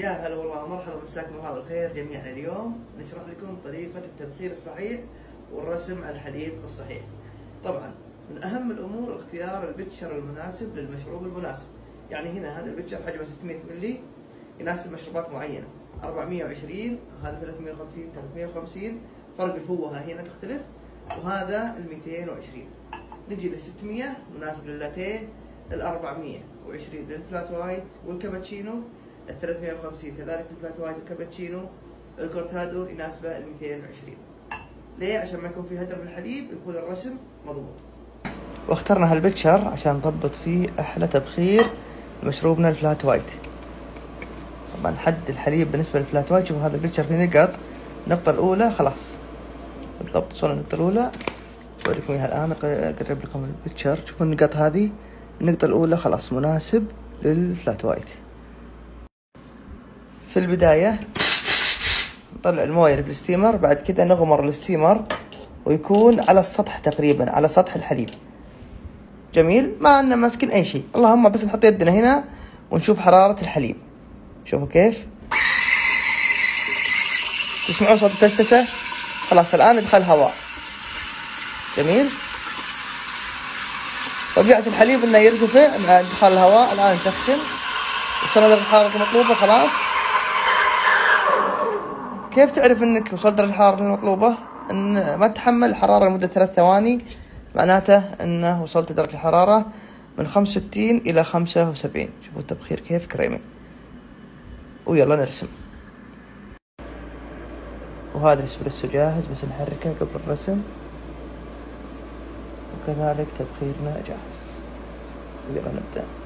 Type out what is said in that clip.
يا هلا والله مرحبا مساكم الله بالخير جميعا اليوم. نشرح لكم طريقة التبخير الصحيح والرسم على الحليب الصحيح. طبعا من أهم الأمور اختيار البتشر المناسب للمشروب المناسب. يعني هنا هذا البتشر حجمه 600 ملي يناسب مشروبات معينة. 420 هذا 350 350 فرق الفوهة هنا تختلف وهذا ال 220 نجي لل 600 مناسب للاتيه ال 420 لل flat white والكابتشينو. ال 350 كذلك ال flat white والكابتشينو الكورتادو يناسبه ال 220 ليه؟ عشان ما يكون في هدر بالحليب يكون الرسم مضبوط. واخترنا هال pitcher عشان نضبط فيه أحلى تبخير لمشروبنا ال flat white. طبعا حد الحليب بالنسبة لل flat white شوفوا هذا ال pitcher فيه نقط. النقطة الأولى خلاص. بالضبط وصلنا النقطه الأولى. بوريكم إياها الآن أقرب لكم ال pitcher شوفوا النقط هذه. النقطة الأولى خلاص مناسب لل flat white. في البداية نطلع الموية اللي في ال steamer بعد كده نغمر ال steamer ويكون على السطح تقريبا على سطح الحليب. جميل؟ ما أننا ماسكين أي شيء. اللهم بس نحط يدنا هنا ونشوف حرارة الحليب. شوفوا كيف. تسمعوا صوت التستسة؟ خلاص الآن ادخل هواء جميل؟ طبيعة الحليب إنه يرتفع مع إدخال الهواء. الآن نسخن. وصلنا درجة الحرارة المطلوبة خلاص. كيف تعرف إنك وصلت درجة الحرارة المطلوبة؟ إن ما تحمل الحرارة لمدة ثلاث ثواني معناته إنه وصلت درجة الحرارة من خمسة وستين إلى خمسة وسبعين. شوفوا التبخير كيف كريمي ويلا نرسم. وهذا الاسبريسو جاهز بس نحركه قبل الرسم. وكذلك تبخيرنا جاهز. يلا نبدأ.